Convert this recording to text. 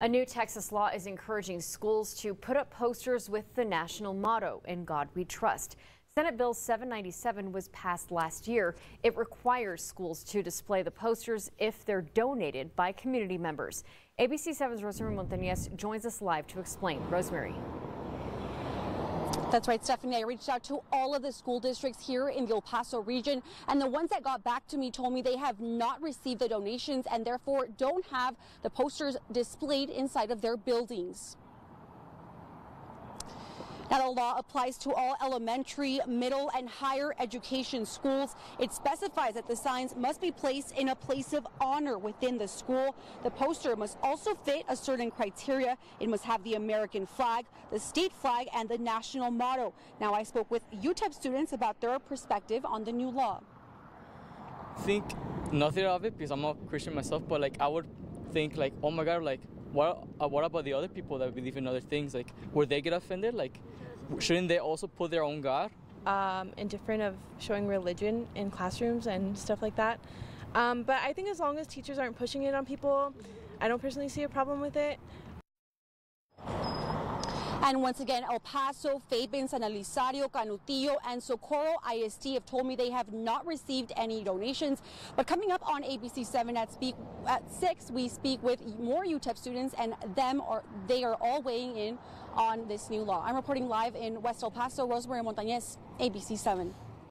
A new Texas law is encouraging schools to put up posters with the national motto, In God We Trust. Senate Bill 797 was passed last year. It requires schools to display the posters if they're donated by community members. ABC 7's Rosemary Montañez joins us live to explain. Rosemary. That's right, Stephanie. I reached out to all of the school districts here in the El Paso region, and the ones that got back to me told me they have not received the donations and therefore don't have the posters displayed inside of their buildings. Now, the law applies to all elementary, middle, and higher education schools. It specifies that the signs must be placed in a place of honor within the school. The poster must also fit a certain criteria. It must have the American flag, the state flag, and the national motto. Now, I spoke with UTEP students about their perspective on the new law. think nothing of it because I'm not Christian myself, but like I would think like, oh my God, like what uh, what about the other people that believe in other things? Like, would they get offended? Like, shouldn't they also put their own God? Um, indifferent of showing religion in classrooms and stuff like that. Um, but I think as long as teachers aren't pushing it on people, I don't personally see a problem with it. And once again, El Paso, Fabens, San Elizario, Canutillo, and Socorro ISD have told me they have not received any donations. But coming up on ABC 7 at Speak at 6, we speak with more UTEP students, and them are they are all weighing in on this new law. I'm reporting live in West El Paso, Rosemary Montañez, ABC 7.